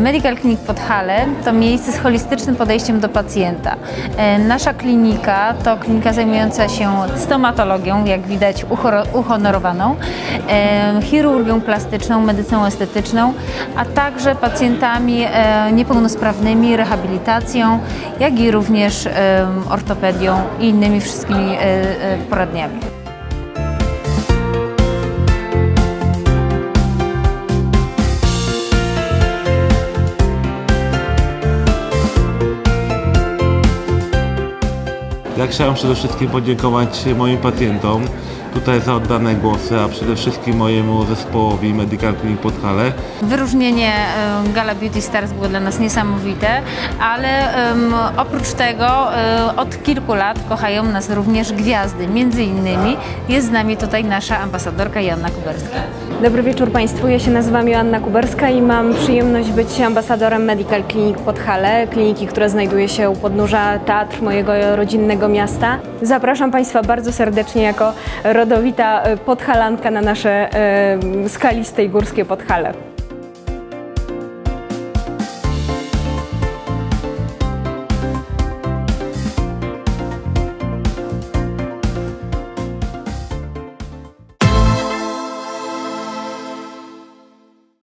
Medical Clinic Podhale to miejsce z holistycznym podejściem do pacjenta. E, Nasza klinika to klinika zajmująca się stomatologią, jak widać uhonorowaną, e, chirurgią plastyczną, medycyną estetyczną, a także pacjentami e, niepełnosprawnymi, rehabilitacją, jak i również ortopedią i innymi wszystkimi poradniami. Ja chciałem przede wszystkim podziękować moim pacjentom tutaj za oddane głosy, a przede wszystkim mojemu zespołowi Medical Clinic Podhale. Wyróżnienie Gala Beauty Stars było dla nas niesamowite, ale em, oprócz tego e, od kilku lat kochają nas również gwiazdy. Między innymi jest z nami tutaj nasza ambasadorka Joanna Kuberska. Dobry wieczór Państwu, ja się nazywam Joanna Kuberska i mam przyjemność być ambasadorem Medical Clinic Podhale, kliniki, która znajduje się u podnóża Teatr mojego rodzinnego miasta. Zapraszam Państwa bardzo serdecznie jako rodowita e, podhalanka na nasze e, skaliste i górskie Podhale.